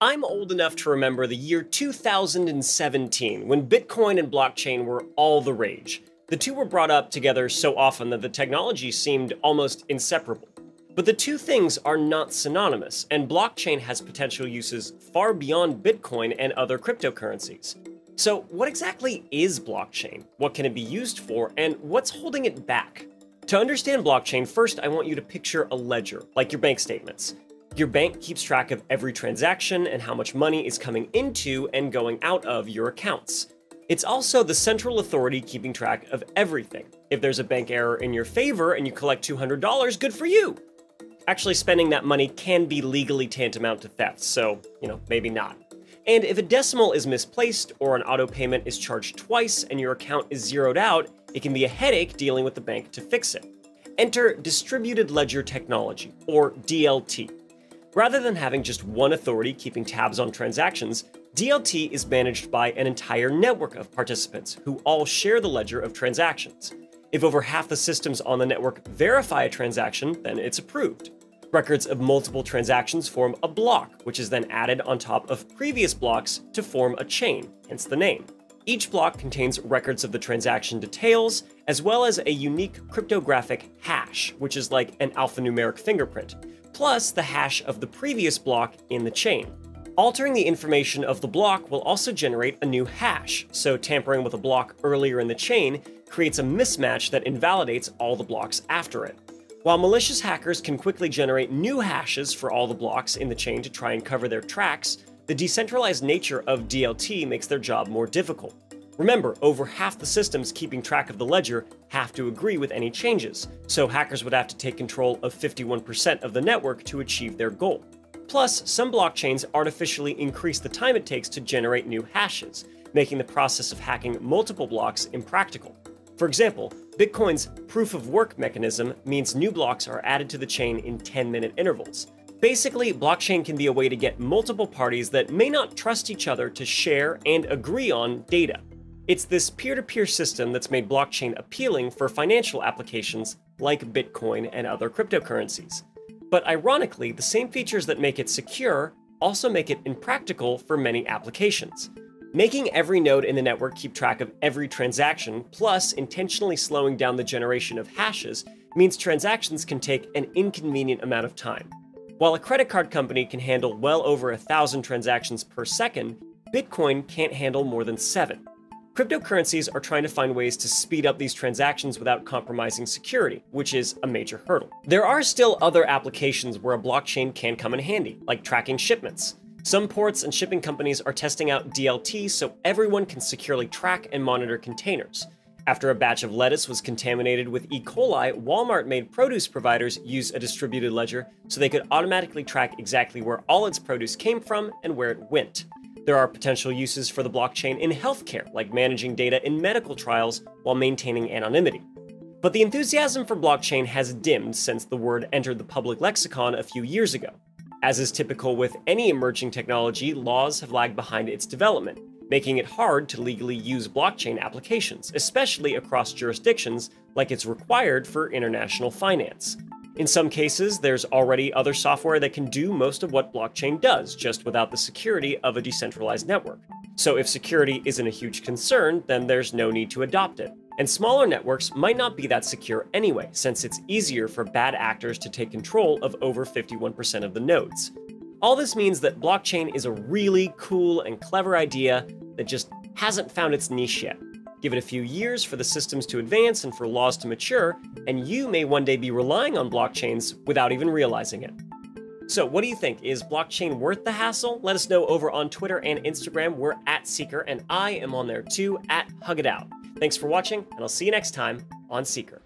I'm old enough to remember the year 2017 when Bitcoin and blockchain were all the rage. The two were brought up together so often that the technology seemed almost inseparable. But the two things are not synonymous, and blockchain has potential uses far beyond Bitcoin and other cryptocurrencies. So, what exactly is blockchain? What can it be used for, and what's holding it back? To understand blockchain, first I want you to picture a ledger, like your bank statements. Your bank keeps track of every transaction and how much money is coming into and going out of your accounts. It's also the central authority keeping track of everything. If there's a bank error in your favor and you collect $200, good for you! Actually, spending that money can be legally tantamount to theft, so, you know, maybe not. And if a decimal is misplaced or an auto payment is charged twice and your account is zeroed out, it can be a headache dealing with the bank to fix it. Enter Distributed Ledger Technology, or DLT. Rather than having just one authority keeping tabs on transactions, DLT is managed by an entire network of participants who all share the ledger of transactions. If over half the systems on the network verify a transaction, then it's approved. Records of multiple transactions form a block, which is then added on top of previous blocks to form a chain, hence the name. Each block contains records of the transaction details, as well as a unique cryptographic hash, which is like an alphanumeric fingerprint, plus the hash of the previous block in the chain. Altering the information of the block will also generate a new hash, so tampering with a block earlier in the chain creates a mismatch that invalidates all the blocks after it. While malicious hackers can quickly generate new hashes for all the blocks in the chain to try and cover their tracks, the decentralized nature of DLT makes their job more difficult. Remember, over half the systems keeping track of the ledger have to agree with any changes, so hackers would have to take control of 51% of the network to achieve their goal. Plus, some blockchains artificially increase the time it takes to generate new hashes, making the process of hacking multiple blocks impractical. For example, Bitcoin's proof of work mechanism means new blocks are added to the chain in 10 minute intervals. Basically, blockchain can be a way to get multiple parties that may not trust each other to share and agree on data. It's this peer to peer system that's made blockchain appealing for financial applications like Bitcoin and other cryptocurrencies. But ironically, the same features that make it secure also make it impractical for many applications. Making every node in the network keep track of every transaction, plus intentionally slowing down the generation of hashes, means transactions can take an inconvenient amount of time. While a credit card company can handle well over a thousand transactions per second, Bitcoin can't handle more than seven. Cryptocurrencies are trying to find ways to speed up these transactions without compromising security, which is a major hurdle. There are still other applications where a blockchain can come in handy, like tracking shipments. Some ports and shipping companies are testing out DLT so everyone can securely track and monitor containers. After a batch of lettuce was contaminated with E. coli, Walmart made produce providers use a distributed ledger so they could automatically track exactly where all its produce came from and where it went. There are potential uses for the blockchain in healthcare, like managing data in medical trials while maintaining anonymity. But the enthusiasm for blockchain has dimmed since the word entered the public lexicon a few years ago. As is typical with any emerging technology, laws have lagged behind its development, making it hard to legally use blockchain applications, especially across jurisdictions like it's required for international finance. In some cases, there's already other software that can do most of what blockchain does, just without the security of a decentralized network. So if security isn't a huge concern, then there's no need to adopt it. And smaller networks might not be that secure anyway, since it's easier for bad actors to take control of over 51% of the nodes. All this means that blockchain is a really cool and clever idea that just hasn't found its niche yet. Give it a few years for the systems to advance and for laws to mature, and you may one day be relying on blockchains without even realizing it. So, what do you think? Is blockchain worth the hassle? Let us know over on Twitter and Instagram. We're at Seeker, and I am on there too, at Hug It Out. Thanks for watching, and I'll see you next time on Seeker.